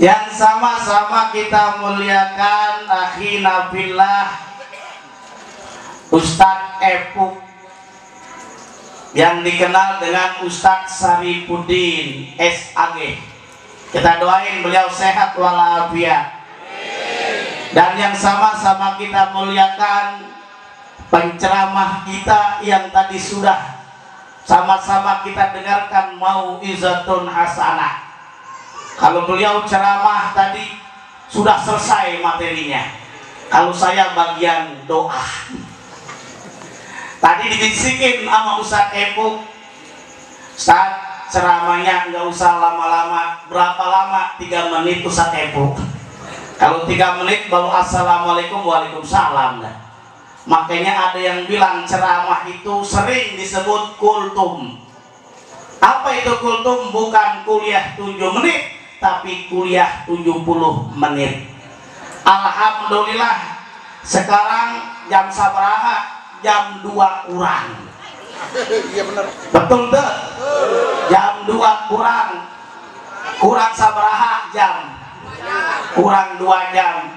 yang sama-sama kita muliakan akhi nabilah Ustadz Epuk yang dikenal dengan Ustadz Saripudin SAG kita doain beliau sehat walafiat. Dan yang sama-sama kita muliakan penceramah kita yang tadi sudah sama-sama kita dengarkan mau izatun hasanah kalau beliau ceramah tadi sudah selesai materinya. Kalau saya bagian doa. Tadi dibisikin sama Ustaz Epuk. Ustaz ceramahnya nggak usah lama-lama. Berapa lama? Tiga menit Ustaz Epuk. Kalau tiga menit baru Assalamualaikum Waalaikumsalam. Makanya ada yang bilang ceramah itu sering disebut kultum. Apa itu kultum? Bukan kuliah tujuh menit, tapi kuliah 70 menit. Alhamdulillah sekarang jam sabaraha jam 2 kurang. Iya benar betul tuh jam 2 kurang. Kurang sabaraha jam. Kurang 2 jam.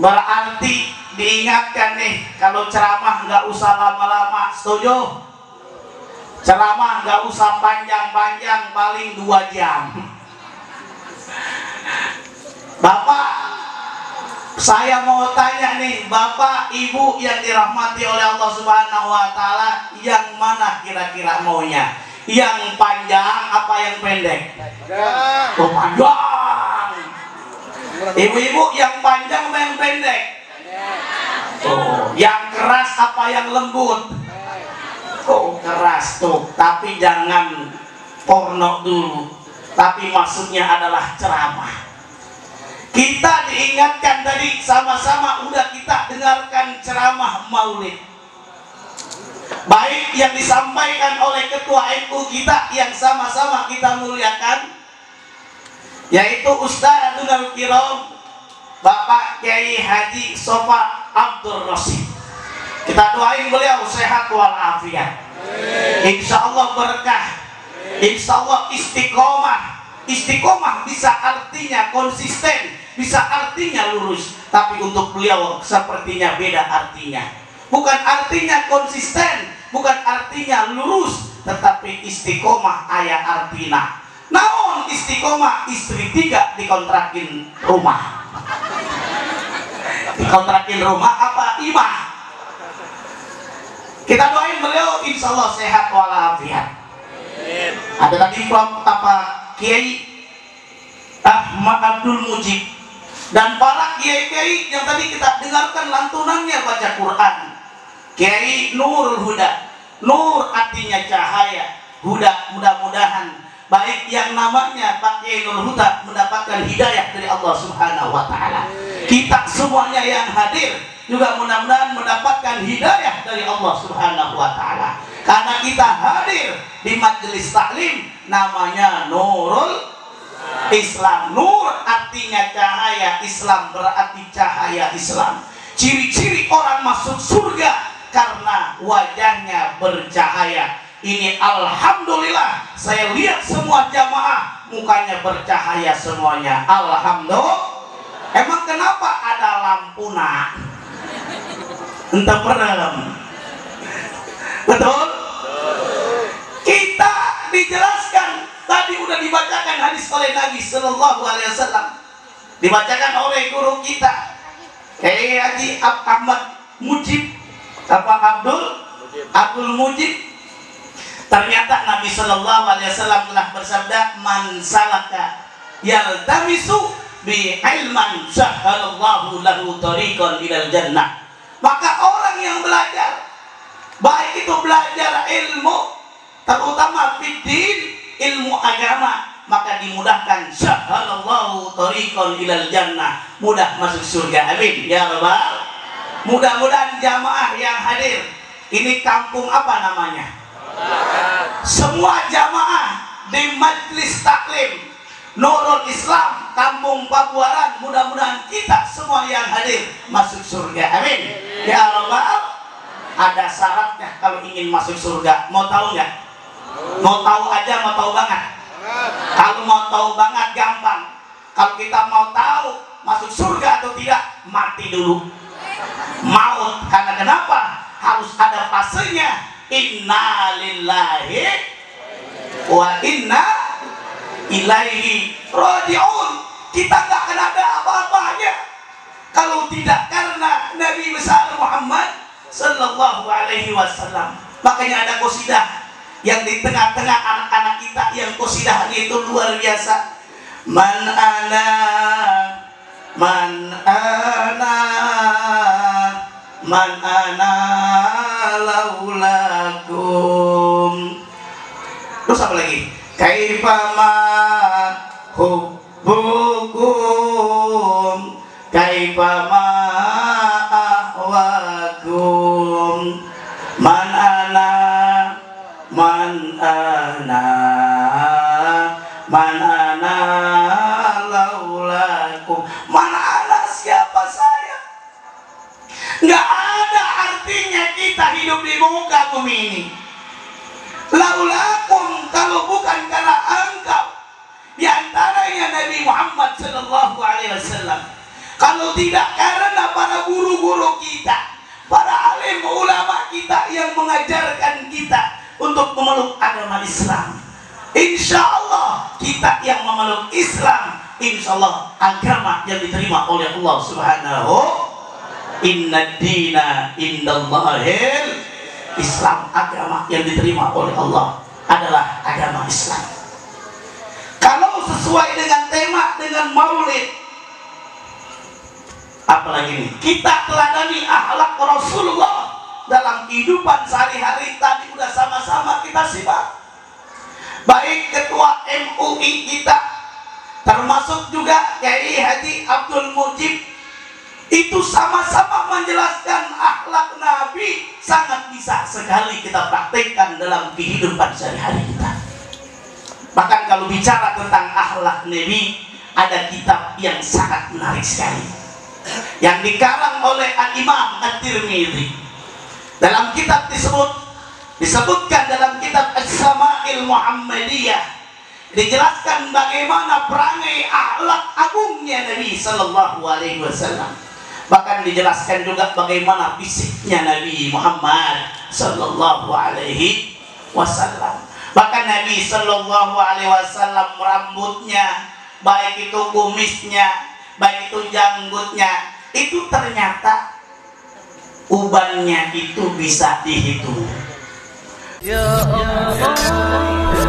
Berarti diingatkan nih kalau ceramah nggak usah lama-lama setuju ceramah nggak usah panjang-panjang paling dua jam. Bapak saya mau tanya nih Bapak Ibu yang dirahmati oleh Allah Subhanahu wa taala yang mana kira-kira maunya? Yang panjang apa yang pendek? Oh panjang. Ibu-ibu yang panjang apa yang pendek. Oh yang keras apa yang lembut keras tuh. Tapi jangan porno dulu. Tapi maksudnya adalah ceramah. Kita diingatkan tadi sama-sama udah kita dengarkan ceramah maulid. Baik yang disampaikan oleh ketua NU kita yang sama-sama kita muliakan yaitu Ustaz Abdul Kiram Bapak Kiai Haji Sofa Abdul Rasid kita doain beliau sehat walafiat. Insya Allah berkah. Insya Allah istiqomah. Istiqomah bisa artinya konsisten, bisa artinya lurus. Tapi untuk beliau sepertinya beda artinya. Bukan artinya konsisten, bukan artinya lurus, tetapi istiqomah ayat artinya. Naon istiqomah istri tiga dikontrakin rumah. Dikontrakin rumah apa imah? Kita doain beliau insya Allah sehat walafiat. Ada lagi kelompok apa Kiai Ahmad Abdul Mujib dan para kiai-kiai yang tadi kita dengarkan lantunannya baca Quran. Kiai Nurul Huda. Nur artinya cahaya. Huda mudah-mudahan baik yang namanya Pak Kiai Nurul Huda mendapatkan hidayah dari Allah Subhanahu wa taala. Kita semuanya yang hadir juga mudah-mudahan mendapatkan hidayah dari Allah Subhanahu wa taala. Karena kita hadir di majelis taklim namanya Nurul Islam. Nur artinya cahaya, Islam berarti cahaya Islam. Ciri-ciri orang masuk surga karena wajahnya bercahaya. Ini alhamdulillah saya lihat semua jamaah mukanya bercahaya semuanya. Alhamdulillah. Emang kenapa ada lampu nak? Entah pernah betul? Kita dijelaskan. Tadi udah dibacakan hadis oleh Nabi Shallallahu Alaihi Wasallam. Dibacakan oleh guru kita. Kiai Haji Ahmad Mujib. Apa Abdul? Abdul Mujib. Ternyata Nabi Shallallahu Alaihi Wasallam telah bersabda man salaka yaltamisu bi ilman sahhalallahu lahu tariqan ilal jannah maka orang yang belajar baik itu belajar ilmu terutama fiddin ilmu agama maka dimudahkan. Syahallallahu tariqan ilal jannah. Mudah masuk surga. Amin. Ya rabbal mudah-mudahan jamaah yang hadir. Ini kampung apa namanya? Semua jamaah di majlis taklim Nurul Islam kampung Pakuaran mudah-mudahan kita semua yang hadir masuk surga. Amin. Ya Allah ada syaratnya kalau ingin masuk surga. Mau tahu nggak? Mau tahu aja mau tahu banget. Kalau mau tahu banget gampang. Kalau kita mau tahu masuk surga atau tidak mati dulu. Mau karena kenapa? Harus ada fasenya. Inna lillahi wa inna ilaihi raji'un kita nggak akan ada apa-apanya. Kalau tidak karena Nabi besar Muhammad Sallallahu Alaihi Wasallam. Makanya ada kosidah yang di tengah-tengah anak-anak kita yang kosidahnya itu luar biasa. Man ana man ana man ana laulakum. Terus apa lagi? Kaifama hubbukum kaifama ahwakum? Man ana man ana man ana laulakum. Man ana siapa saya? Nggak ada artinya kita hidup di muka bumi ini. Laulakum kalau bukan karena Nabi Muhammad Sallallahu Alaihi Wasallam. Kalau tidak karena para guru-guru kita para alim ulama kita yang mengajarkan kita untuk memeluk agama Islam. Insya Allah kita yang memeluk Islam Insya Allah agama yang diterima oleh Allah Subhanahu Inna dina indallahil Islam. Agama yang diterima oleh Allah adalah agama Islam. Sesuai dengan tema dengan maulid apalagi ini kita teladani akhlak Rasulullah dalam kehidupan sehari-hari tadi udah sama-sama kita simak baik ketua MUI kita termasuk juga Kiai Haji Abdul Mujib itu sama-sama menjelaskan akhlak Nabi sangat bisa sekali kita praktekkan dalam kehidupan sehari-hari kita. Bahkan kalau bicara tentang akhlak Nabi, ada kitab yang sangat menarik sekali. Yang dikarang oleh Al-Imam At-Tirmidzi. Dalam kitab disebut disebutkan dalam kitab As-Sama'il Muhammadiyah dijelaskan bagaimana perangai akhlak agungnya Nabi sallallahu alaihi wasallam bahkan dijelaskan juga bagaimana fisiknya Nabi Muhammad Sallallahu Alaihi Wasallam bahkan Nabi Sallallahu Alaihi Wasallam rambutnya baik itu kumisnya baik itu janggutnya itu ternyata ubannya itu bisa dihitung. Ya Allah